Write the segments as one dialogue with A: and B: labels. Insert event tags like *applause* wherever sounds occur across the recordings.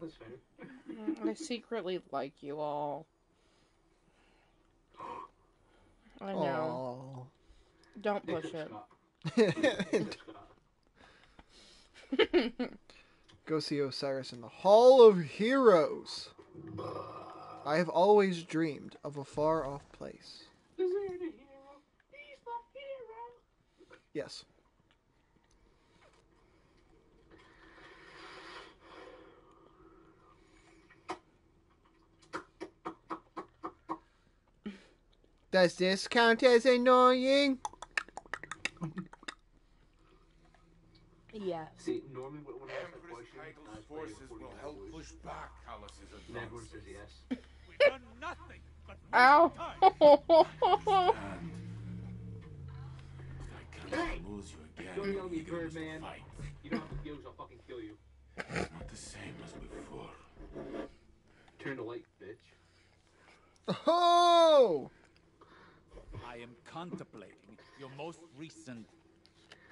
A: That's fair.
B: I secretly like you all. I know. Don't push it.
A: Scott.
C: Aw.
A: Scott.
C: Go see Osiris in the Hall of Heroes. I have always dreamed of a far off place.
A: Deserted hero. He's the hero.
C: Yes. Does this count as annoying?
B: Yes.
A: See, normally when when I ask that question, I
D: Hagel's
A: play it
D: forces
A: for
D: will
A: the
D: help
A: Cowboys.
D: push back Hallus's
A: And everyone says
D: advances.
A: yes.
E: We've done nothing but waste
B: Ow.
E: time.
D: And *laughs* I cannot lose you again.
A: Don't yell me,
D: You lose the
A: Birdman. You don't have to kill, I'll fucking kill you.
D: It's not the same as before.
A: Turn the light, bitch.
C: Oh!
E: I am contemplating your most recent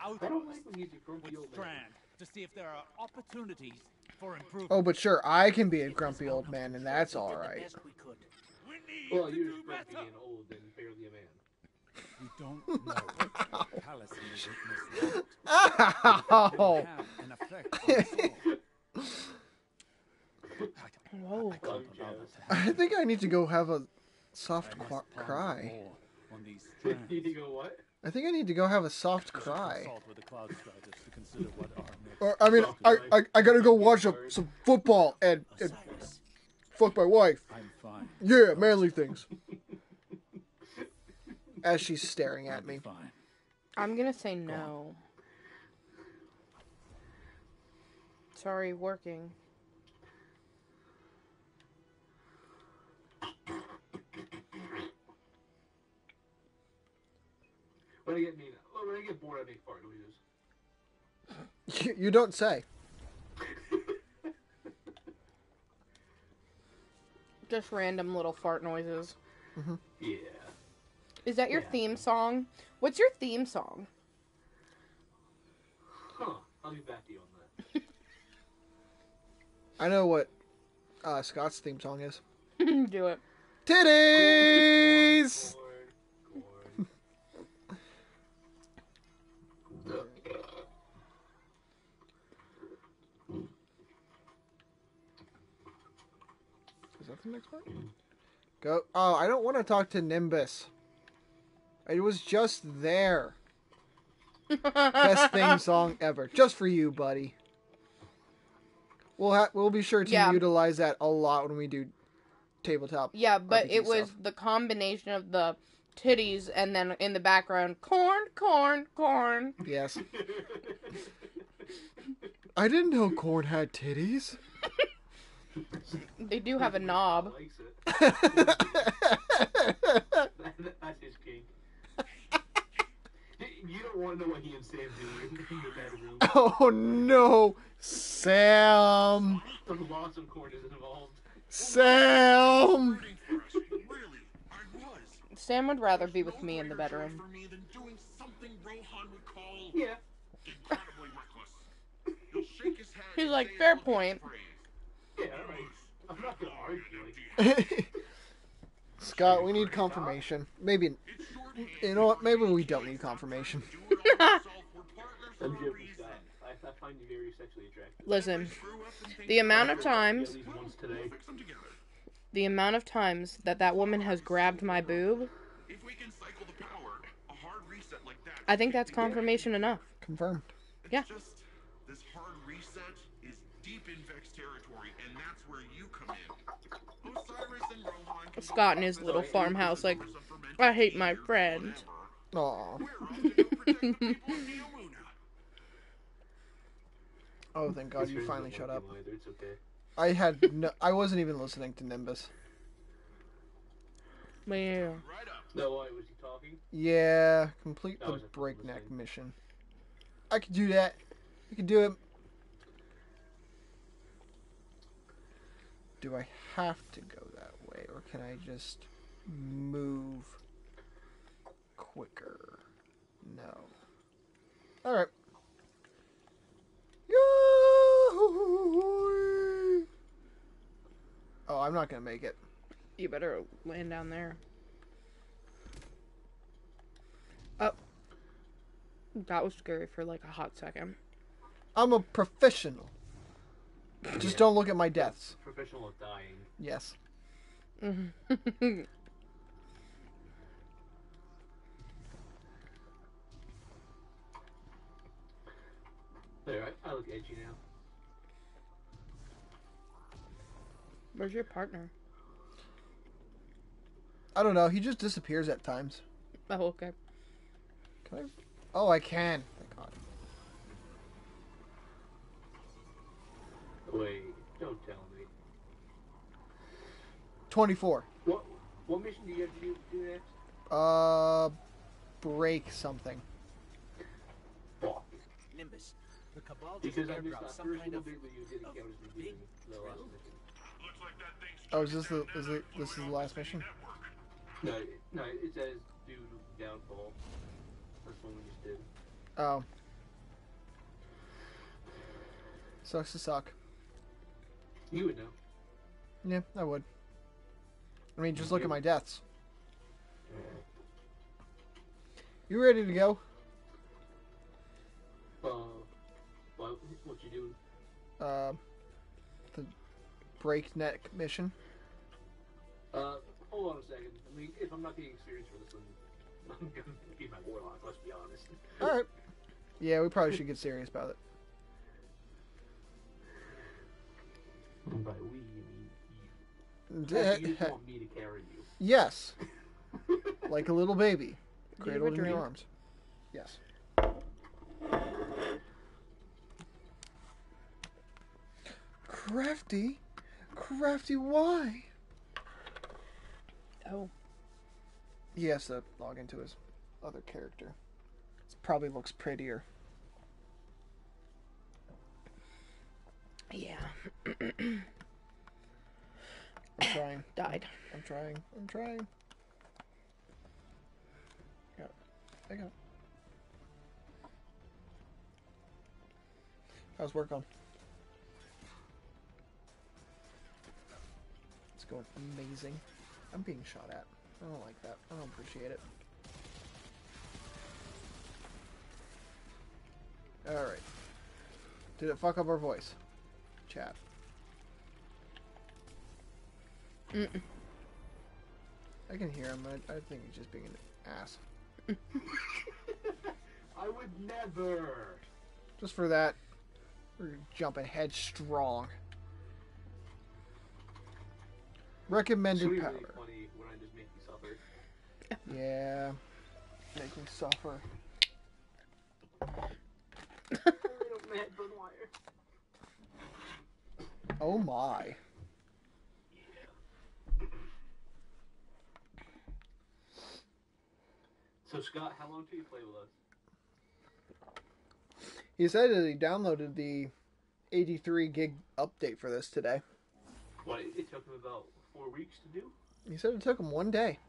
A: I don't
E: outburst
A: like when you get grumpy
E: with
A: old man.
E: Strand to see if there are opportunities for improvement.
C: Oh, but sure, I can be a grumpy old man, and that's alright.
E: we need
A: Well,
E: to
A: you're
E: do
A: just grumpy
E: better.
A: and old and barely a man.
E: You don't *laughs* know. Hallus may witness
C: Ow! *laughs* Oh.
E: have an effect on the.
B: Whoa.
E: I can't allow that to
C: I think I need to go have a soft qu- cry.
E: more on these *laughs*
A: you need to go what?
C: I think I need to go have a soft cry.
E: consult with the Cloud Striders to consider what our next
C: Or I mean, I, I, I gotta go watch a, some football and, and fuck my wife.
E: I'm fine.
C: Yeah, manly things. As she's staring at me.
B: I'm gonna say no. Sorry, working.
A: When I get mean, well, when I get bored, I make fart noises.
C: You, you don't say. *laughs*
B: Just random little fart noises.
A: Yeah.
B: Is that your
A: Yeah.
B: theme song? What's your theme song?
A: Huh. I'll be back to you on that. *laughs*
C: I know what uh, Scott's theme song is. *laughs*
B: Do it.
C: Titties! The next part? Go. Oh, I don't want to talk to Nimbus. It was just there. Best theme *laughs* song ever, just for you, buddy. We'll ha- we'll be sure to
B: Yeah.
C: utilize that a lot when we do tabletop.
B: Yeah, but
C: RPG
B: it was
C: stuff.
B: the combination of the titties and then in the background, corn, corn, corn.
C: Yes. *laughs* I didn't know corn had titties.
B: They do have a knob.
A: Likes it. That- *laughs* *laughs* That's his kink. You don't want to know what he and Sam do in the bedroom.
C: oh no, Sam!
A: The blossom corn is involved.
C: Sam!
D: Waiting for us. Really, I was.
B: Sam would rather be with me in the bedroom.
D: For me than doing something Rohan would call
A: Yeah.
D: incredibly reckless. He'll shake his head
B: He's like, "Fair
D: it's what
B: point."
D: He's praised.
A: Yeah, right. I'm not gonna argue. Like, *laughs*
C: Scott, we need confirmation. Maybe,
D: It's short and
C: you know what? Maybe we don't need confirmation.
D: do it all yourself. We're partners
A: I'm
D: for a
A: joking,
D: reason.
A: Scott. I, I find you very sexually attractive.
B: Listen,
D: Screw up and think
B: the amount of times,
A: At least once today.
D: We'll fix them together.
B: the amount of times that that woman has grabbed my boob,
D: If we can cycle the power, a hard reset like that.
B: I think that's confirmation enough.
C: Confirmed.
B: Yeah.
D: It's just this hard reset is deep in Vex territory, and that's where you come in. Osiris and Rohan can
B: Scott in his little farmhouse, like, I hate my friend.
C: Aw.
D: We're off to go protect the people of Neomuna.
C: Oh, thank God you finally shut up.
A: him either, It's okay.
C: I had no. I wasn't even listening to Nimbus.
B: But yeah.
A: No, why was he talking?
C: Yeah, complete the breakneck mission. I could do that. I could do it. Do I have to go that way, or can I just move quicker? No. All right. Oh, I'm not gonna make it.
B: You better land down there. Oh. That was scary for like a hot second.
C: I'm a professional. Just don't look at my deaths.
A: Professional at dying.
C: Yes. Mm-hmm. *laughs*
A: There, I, I look edgy now.
B: Where's your partner?
C: I don't know. He just disappears at times.
B: Oh, okay.
C: Can I? Oh, I can. Thank God.
A: Wait, don't tell me.
C: Twenty-four.
A: What what mission do you have to do, do next?
C: Uh, break something.
F: Nimbus, the Cabal just
A: Because I missed
F: airdropped some kind of...
A: bit when you did
F: of big
A: you in the last
F: drill?
D: Looks like that thing's
C: Oh, is this the is
D: down
C: it this is the last mission?
A: No, no, it says due to downfall. That's one we just did.
C: Oh. Sucks to suck.
A: You would know.
C: Yeah, I would. I mean, just look at my deaths. You ready to go?
A: Uh, what, what you doing?
C: Uh, the breakneck mission.
A: Uh, hold on a second. I mean, if I'm not getting experience for this one, *laughs* I'm gonna be my warlock. Let's be honest.
C: All right. Yeah, we probably *laughs* should get serious about it.
A: By we, you you. Actually, you just want me to carry you.
C: yes, *laughs* like a little baby,
B: Do you
C: cradled in your arms. Yes. Crafty, crafty, why?
B: Oh.
C: He has to log into his other character. It probably looks prettier.
B: Yeah. *clears throat*
C: I'm trying.
B: Died.
C: I'm trying. I'm trying. Got it. I got it. How's work on? It's going amazing. I'm being shot at. I don't like that. I don't appreciate it. Alright. Did it fuck up our voice? Chat.
B: Mm-mm.
C: I can hear him. I, I think he's just being an ass.
A: I would never.
C: Just for that, we're jumping headstrong.
A: It's
C: Recommended
A: really
C: powder.
A: funny when I just make you suffer. *laughs*
C: Yeah. Make me suffer. *laughs* Oh my.
A: So Scott, how long till you play with us?
C: He said that he downloaded the 83 gig update for this today.
A: What? It, it took him about four weeks to do.
C: He said it took him one day.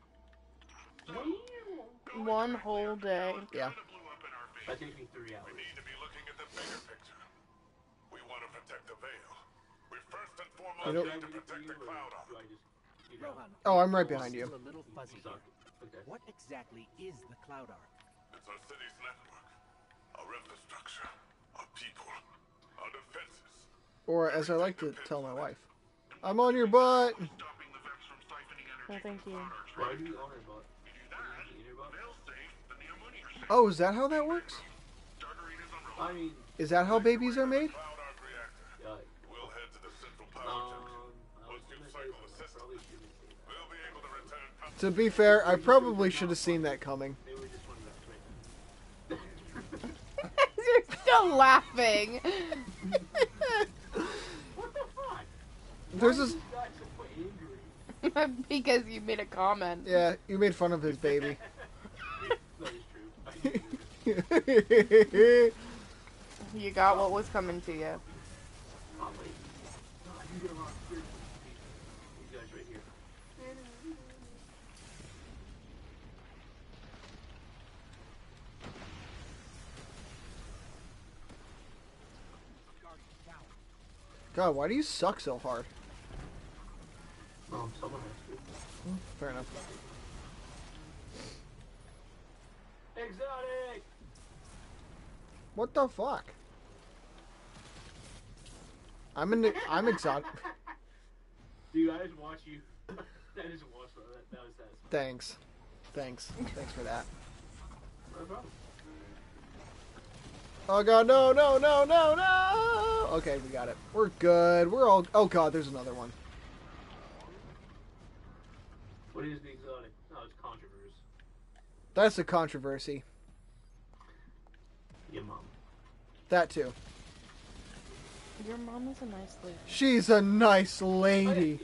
B: One whole day.
C: Yeah.
D: Blew up in our base.
A: That takes me three hours.
D: We need to be looking at the bigger picture. We want to protect the veil. We first and foremost need to protect the cloud
A: do
D: armor.
A: I just, you know,
F: Rohan,
C: Oh, I'm right behind you.
F: Still a little fuzzy
A: suck?
F: here.
A: Okay.
F: What exactly is the Cloud Ark?
D: It's our city's network, our infrastructure, our people, our defenses.
C: Or, as I like to tell my wife, I'm on your butt.
D: The from siphoning
B: No, thank you.
A: Why do you honor bot?
D: We do that,
A: You know about?
D: they'll save the Neomuni are safe.
C: Oh, is that how that works?
D: Start arenas on
A: I mean,
C: Is that how babies are made?
D: Cloud Ark reactor.
A: uh,
D: We'll head to the central power
A: um,
D: To
C: be fair, I probably should have seen that coming.
A: They were just one of that right *laughs*
B: You're still laughing.
A: What the fuck?
C: There's this.
A: are you guys so angry?
B: because you made a comment.
C: Yeah, you made fun of his baby.
A: That is true. I do.
B: You got what was coming to you.
A: Oh, wait. No, I can get a lot of experience with these these guys right here.
C: God, why do you suck so hard?
A: Someone has to.
C: Fair enough.
A: Exotic!
C: What the fuck? I'm in. I'm exotic. *laughs*
A: Dude, I just watch you. *laughs* I just watched that. That was satisfying.
C: Thanks. Thanks. Thanks for that.
A: No problem.
C: Oh god, no, no, no, no, no! Okay, we got it. We're good. We're all. Oh god, there's another one.
A: What is the exotic? No, it's controversy.
C: That's a controversy.
A: Your mom.
C: That too.
B: Your mom is a nice lady.
C: She's a nice lady.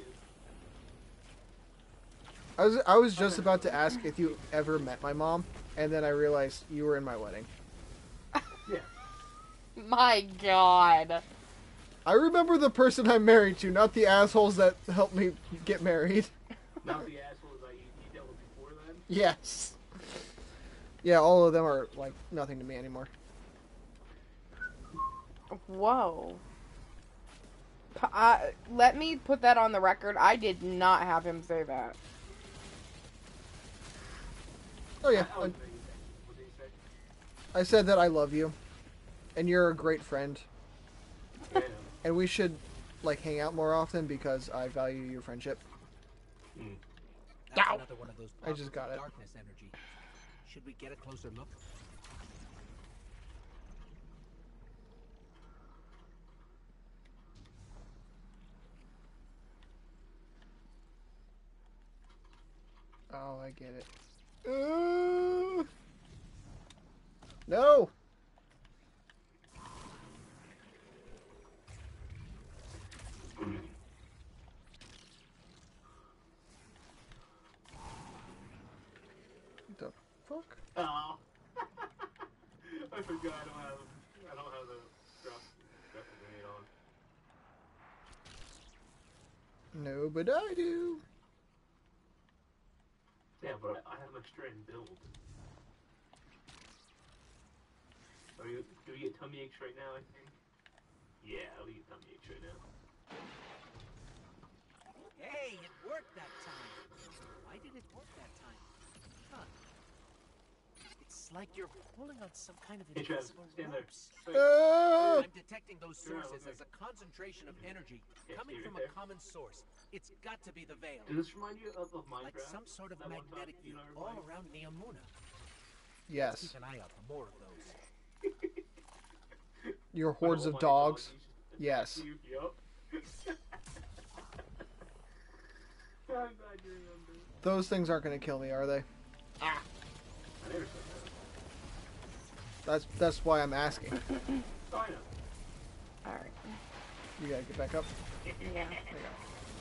C: Oh, I was I was just about to ask if you ever met my mom, and then I realized you were in my wedding.
A: Yeah. *laughs*
B: My God.
C: I remember the person I'm married to, not the assholes that helped me get married.
A: Not the assholes that you, you dealt with before then.
C: Yes. Yeah, all of them are like nothing to me anymore.
B: Whoa. P- I- let me put that on the record. I did not have him say that.
C: Oh yeah,
A: I
C: I,
A: was thinking that. What did he say?
C: I said that I love you, and you're a great friend,
A: Yeah.
C: And we should like hang out more often because I value your friendship.
F: That's
C: Ow.
F: another one of those
C: I just got
F: of
C: it.
F: Darkness energy. Should we get a closer look?
C: Oh, I get it. Uh, no. The fuck?
A: Oh. *laughs* I forgot I don't have I don't have the drop drop the grenade on.
C: No, but I do.
A: Yeah, but I have extra in build. Are oh, you, do we get tummy aches right now, I think? Yeah, we get tummy aches right now.
F: Hey, it worked that time. Why did it work that time? Huh. It's like you're pulling on some kind of
A: Hey, Travis,
F: invisible
A: stand
F: ropes.
C: Uh,
F: I'm detecting those sources as a concentration of energy coming from a common source. It's got to be the veil.
A: Does this remind you of, of
F: Like some sort of
A: That one time
F: magnetic
A: you
F: field
A: know,
F: all
A: everybody-
F: around Neomuna.
C: yes,
F: Keep an eye out for more of those. *laughs*
C: your hordes of
A: my
C: dogs. *laughs* Yes.
A: You- *laughs* I'm glad you remember.
C: Those things aren't gonna kill me, are they?
A: I never said
C: That's that's why I'm asking.
A: know.
B: Alright.
C: You gotta get back up.
B: Yeah.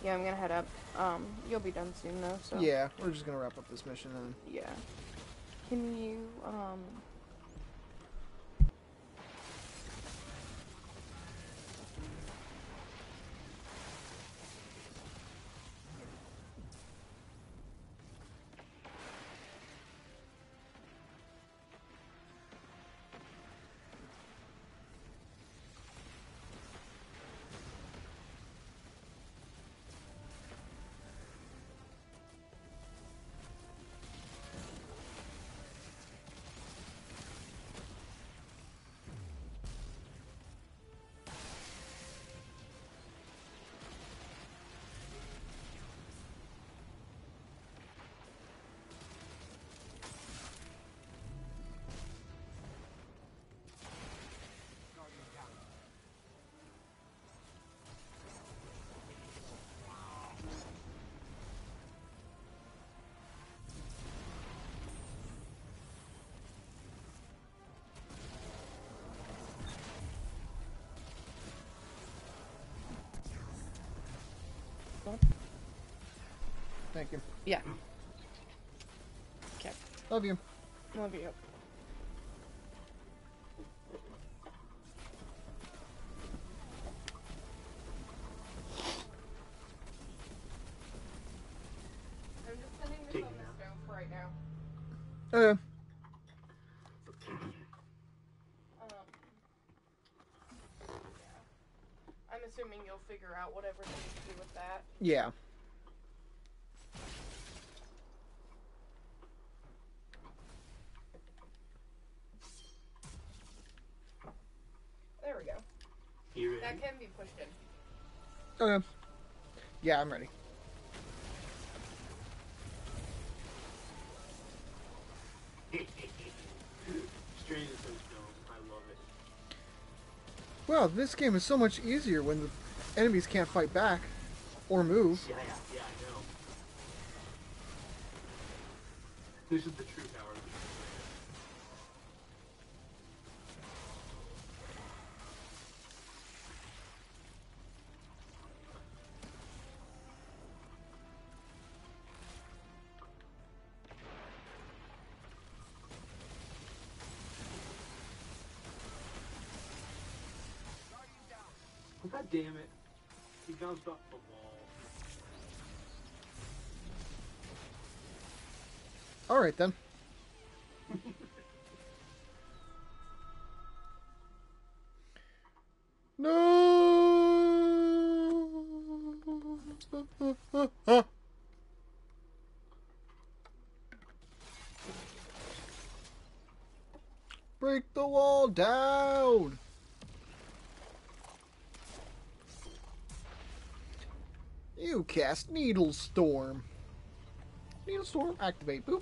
B: Yeah, I'm gonna head up. Um, you'll be done soon though, so.
C: Yeah, we're just gonna wrap up this mission and
B: Yeah. Can you, um.
C: Thank you.
B: Yeah. Okay.
C: Love you.
B: Love you. I'm just sending this on the
A: now.
B: stove for right now.
C: Okay.
B: Um, yeah. I'm assuming you'll figure out whatever that. Yeah. There we go. You
C: ready?
B: That can be pushed in.
C: Okay. Yeah, I'm ready. *laughs* Wow, this game is so much easier when the enemies can't fight back or move.
A: Yeah, yeah, I know. This is the true power God damn it. He bounced off
C: All right then. *laughs* No. Break the wall down. You cast Needle Storm. Needle Storm, activate. Boop.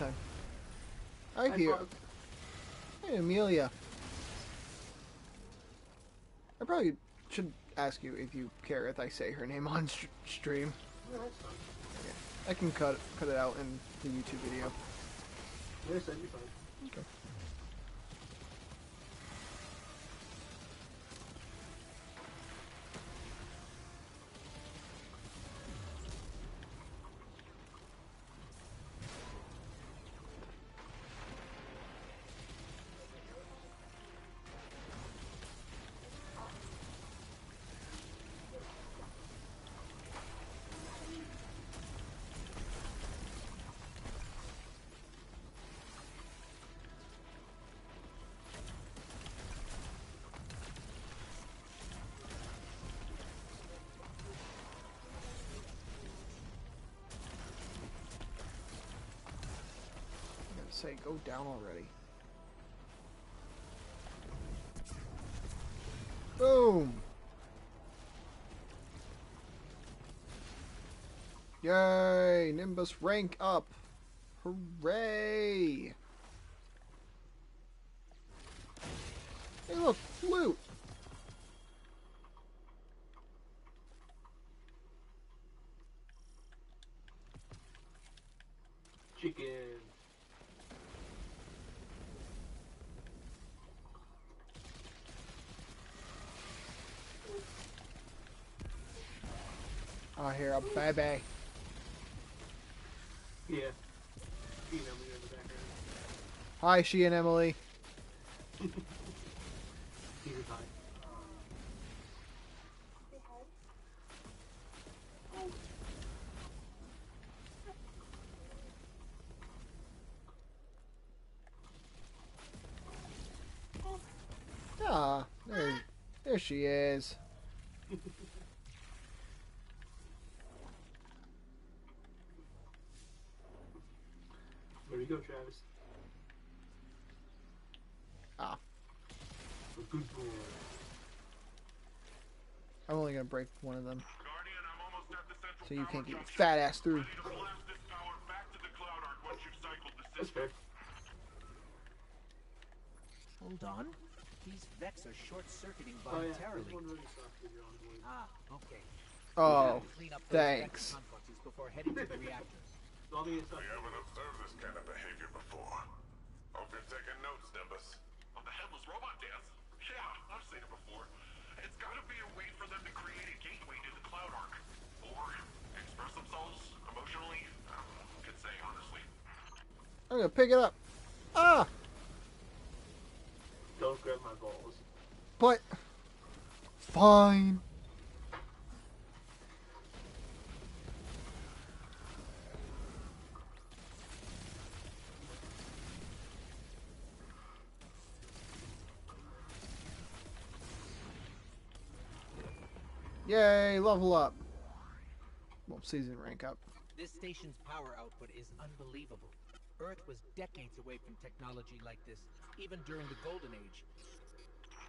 C: My. I
A: Hi,
C: hear.
A: Bug.
C: Hey, Amelia. I probably should ask you if you care if I say her name on st- stream.
A: Yeah, that's fine.
C: I can cut cut it out in the YouTube video.
A: Yes, that'd be fine.
C: Say go down already. Boom! Yay! Nimbus rank up! Hooray! Hey look, loot!
A: Chicken.
C: I hear a baby.
A: Yeah. You know me in the background.
C: Hi, she and Emily. *laughs* Ah, there, there she is. *laughs*
A: Where you go, Travis?
C: Ah.
A: A good boy.
C: I'm only gonna break one of them,
D: Guardian, I'm almost at the central
C: so you can't get your fat ass through.
D: Ready to blast this power back to the Cloud Ark once you've cycled the
A: That's
D: system.
A: fair.
F: Hold on. These Vex are short-circuiting
A: Oh, yeah.
F: Voluntarily.
A: one really sucks if you're on board.
F: Ah, okay.
C: Oh,
F: Clean up those
C: thanks.
F: Before heading to the *laughs* reactor.
A: I mean, it's not.
D: We haven't observed this kind of behavior before. Hope you're taking notes, Nimbus. On the headless robot dance? Yeah, I've seen it before. It's gotta be a way for them to create a gateway to the Cloud Ark. Or express themselves emotionally. I. Could say, honestly.
C: I'm gonna pick it up. Ah,
A: Don't grab my balls.
C: but fine. Yay, level up. Well, season rank up.
F: This station's power output is unbelievable. Earth was decades away from technology like this, even during the Golden Age.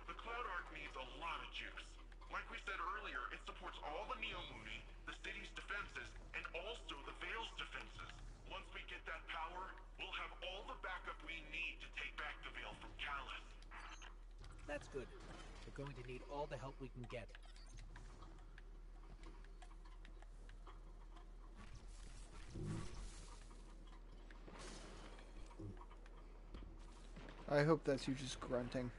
D: The Cloud Ark needs a lot of juice. Like we said earlier, it supports all the Neomuni, the city's defenses, and also the Veil's defenses. Once we get that power, we'll have all the backup we need to take back the Vale from Calus.
F: That's good. We're going to need all the help we can get.
C: I hope that's you just grunting.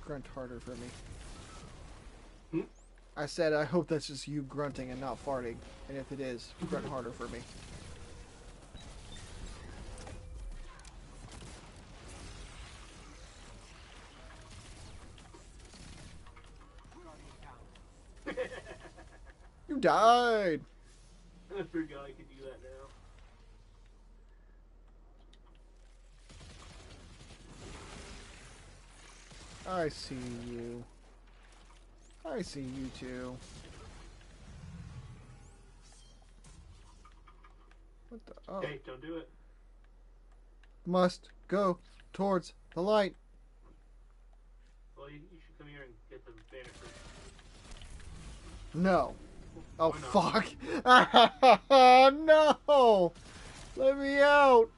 C: Grunt harder for me.
A: Hmm?
C: I said I hope that's just you grunting and not farting. And if it is, grunt harder for me. You died! *laughs*
A: I forgot I could do that now.
C: I see you. I see you too. What the? Oh.
A: Okay, don't do it.
C: Must go towards the light.
A: Well, you, you should come here and get the banner first.
C: No. Oh, fuck. *laughs* no! Let me out!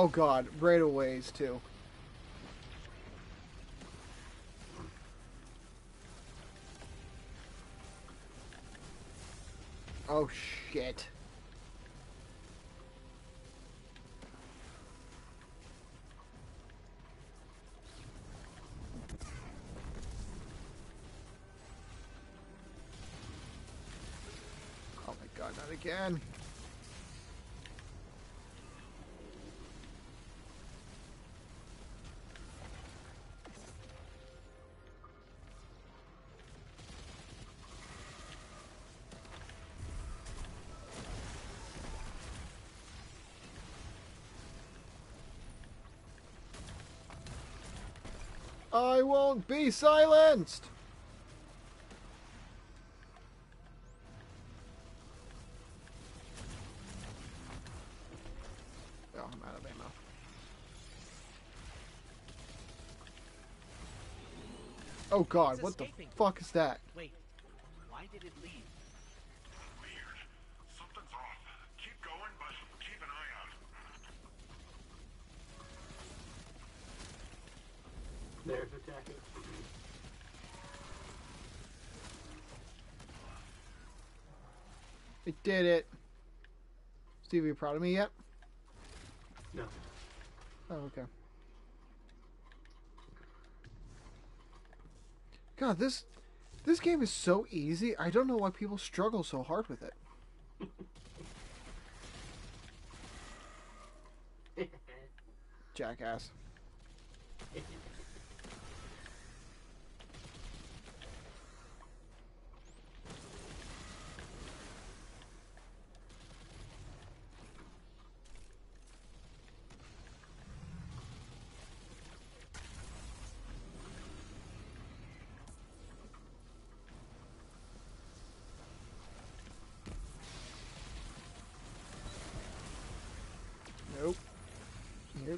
C: Oh god, right aways too. Oh shit. Oh my god, not again. I won't be silenced! Oh, I'm out of ammo. Oh god, what the fuck is that?
F: Wait, why did it leave?
D: Weird. Something's off. Keep going, but keep an eye out.
A: There's attacking.
C: It did it. Steve, are you proud of me yet?
A: No.
C: Oh, okay. God, this this game is so easy. I don't know why people struggle so hard with it. *laughs* Jackass. Nope.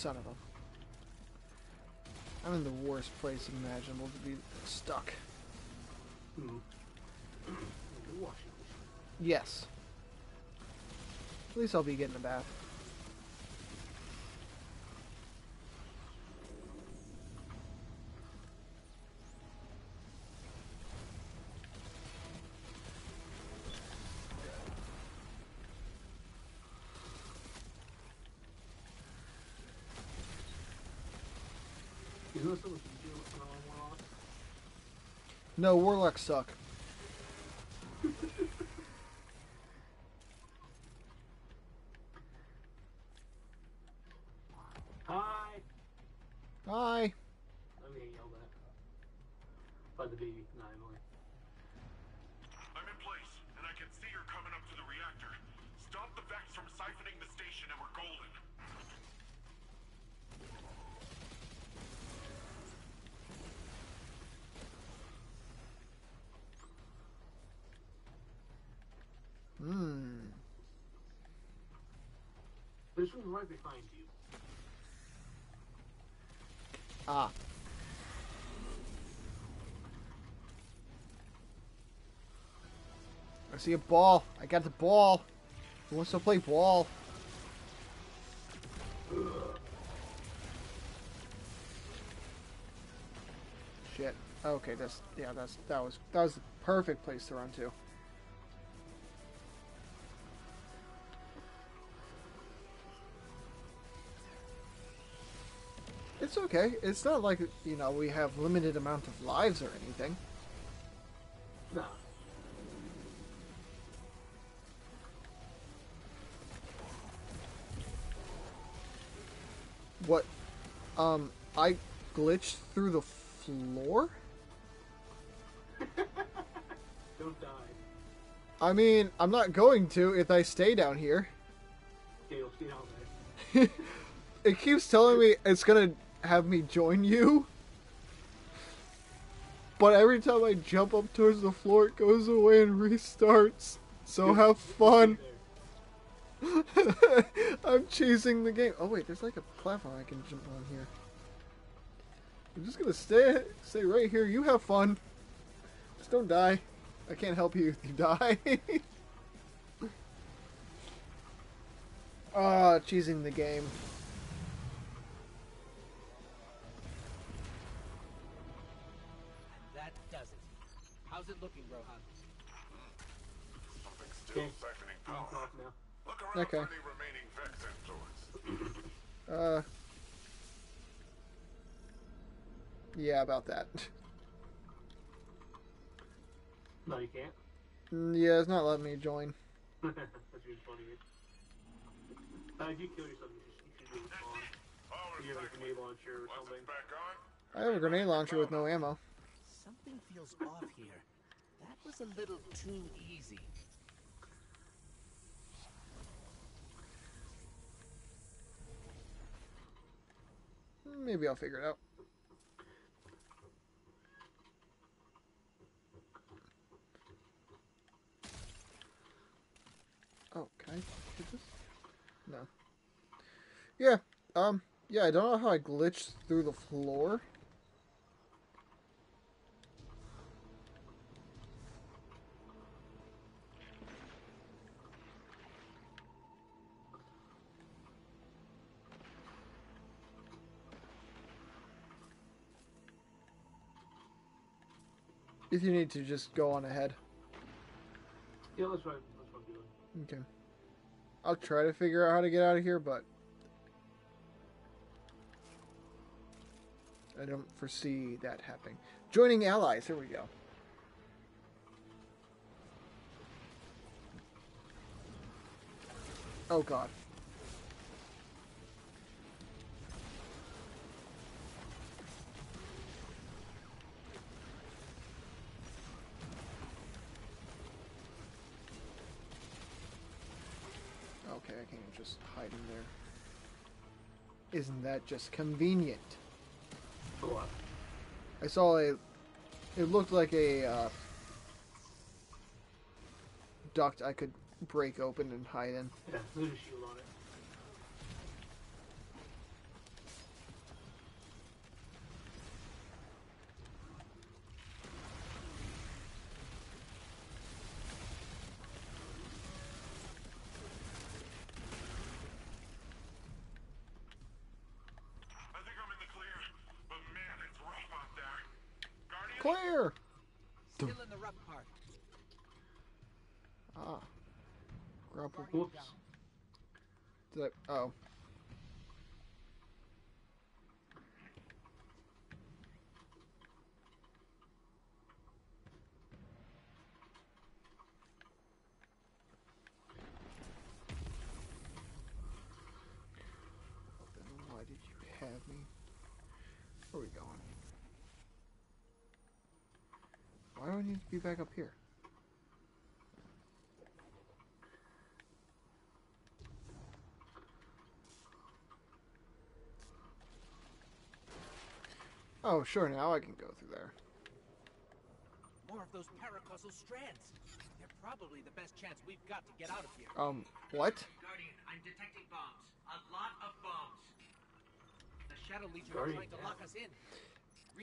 C: son of a. I'm in the worst place imaginable to be stuck.
A: Machine.
C: Yes. At least I'll be getting a bath. No, warlocks suck.
A: Hi!
C: Hi.
A: I'm getting yelled at. By the baby, not Emily.
D: I'm in place, and I can see you're coming up to the reactor. Stop the Vex from siphoning the station, and we're golden.
C: Hmm.
A: One's right behind you.
C: Ah. I see a ball. I got the ball. Who wants to play ball? Shit. Okay, that's yeah, that's that was that was the perfect place to run to. It's okay. It's not like you know we have limited amount of lives or anything.
A: Nah.
C: What? Um, I glitched through the floor. *laughs*
A: Don't die.
C: I mean, I'm not going to if I stay down here.
A: Okay, you'll stay down there. *laughs*
C: It keeps telling me it's gonna have me join you. But every time I jump up towards the floor, it goes away and restarts. So *laughs* have fun. *laughs* I'm chasing the game. Oh wait, there's like a platform I can jump on here. I'm just gonna stay stay right here. You have fun. Just don't die. I can't help you if you die. *laughs* Ah, cheesing the game.
F: It looking, Rohan?
D: Still
A: Okay.
D: power. Look around
C: Okay.
D: for any remaining *coughs*
C: Uh. Yeah, about that.
A: No, you can't.
C: Mm, Yeah, it's not letting me join. *laughs*
A: That's really funny. Uh, if you kill yourself, you should, you should do it spawn.
D: Power's
A: You have a grenade launcher or something.
D: it's back on,
C: I have a grenade launcher with no ammo.
F: Something feels off here. Was a little too easy.
C: Maybe I'll figure it out. Oh, can I hit this? No. Yeah, um, yeah, I don't know how I glitched through the floor. If you need to, just go on ahead.
A: Yeah, that's what, that's what I'm doing.
C: Okay. I'll try to figure out how to get out of here, but I don't foresee that happening. Joining allies. Here we go. Oh god. Just hide in there. Isn't that just convenient? I saw a. It looked like a uh, duct I could break open and hide in.
A: Yeah, there's a shield on it.
D: I think I'm in the clear, but man, it's rough out there. Guardian,
C: Clear.
F: Still in the rough part.
C: Ah. Grapple.
A: Whoops.
C: Did I? Oh. need to be back up here? Oh, sure, now I can go through there.
F: More of those paracausal strands. They're probably the best chance we've got to get out of here.
C: Um, what?
F: Guardian, I'm detecting bombs. A lot of bombs. The Shadow Legion
A: Guardian,
F: are trying to
A: yeah.
F: lock us in.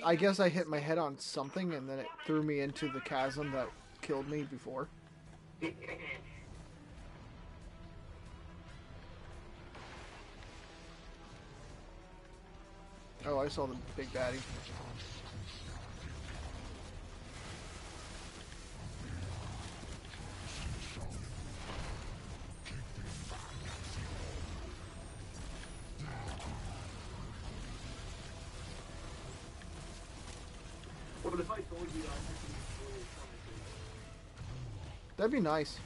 C: I guess I hit my head on something and then it threw me into the chasm that killed me before. Oh, I saw the big baddie.
A: Well, but if I told you that, I think it's really
C: That'd be nice.
A: funny. Okay. Uh, wh- wh- which one are you at? The left top or one be nice.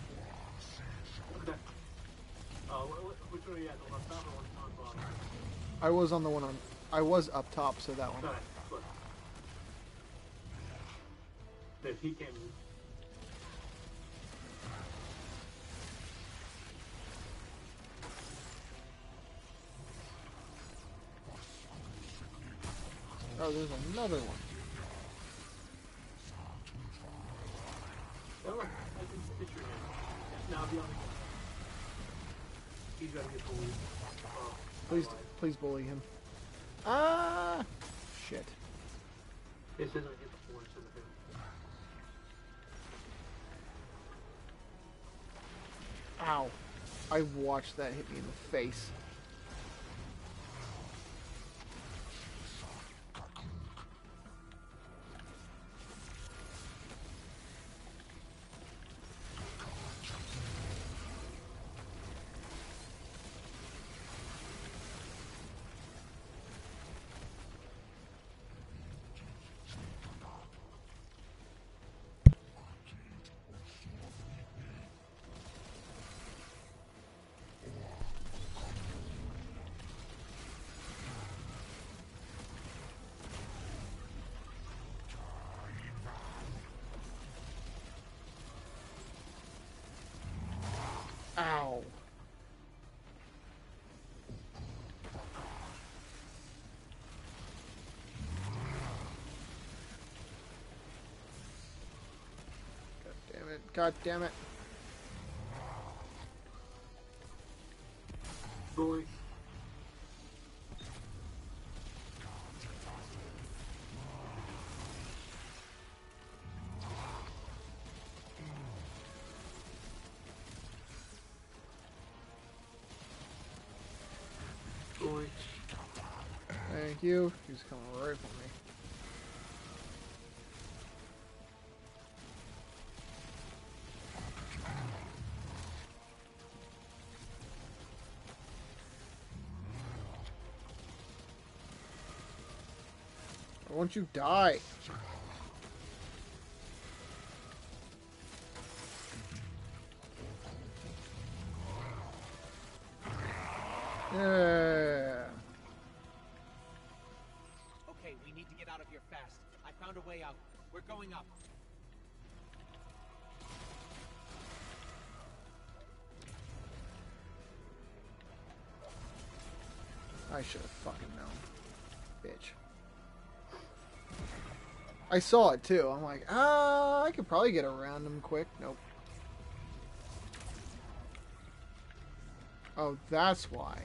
C: I was on the one on. I was up top, so that one.
A: If he came
C: Oh, there's another one.
A: Oh, I can picture him. Now be on the He's gotta get bullied. Oh,
C: Please, please bully him. Ah, shit.
A: It says I hit the four of him.
C: Ow. I watched that hit me in the face. God damn it.
A: Bully. Bully.
C: Thank you. He's coming won't you die? Yeah.
F: Okay, we need to get out of here fast. I found a way out. We're going up.
C: I should have fucking known. Bitch. I saw it too. I'm like, ah, I could probably get around him quick. Nope. Oh, that's why.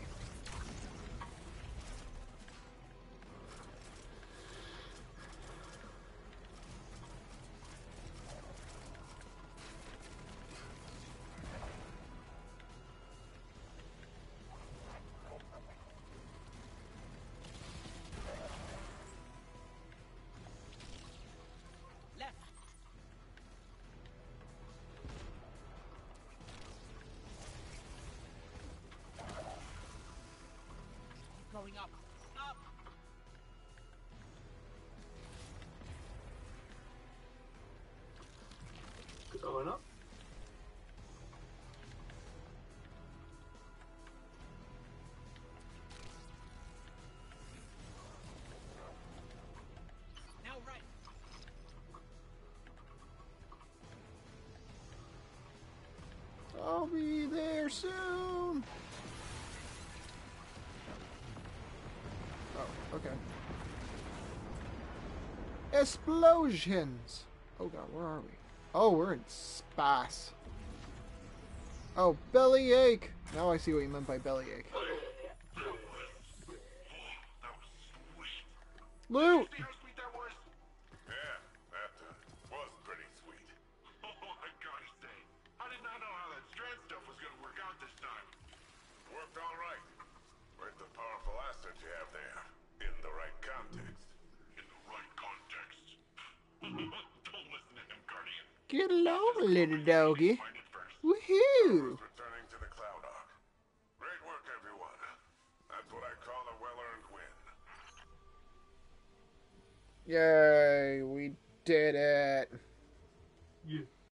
C: Explosions! Oh god, where are we? Oh, we're in space. Oh, belly ache. Now I see what you meant by
D: belly ache.
C: Loot! doggy.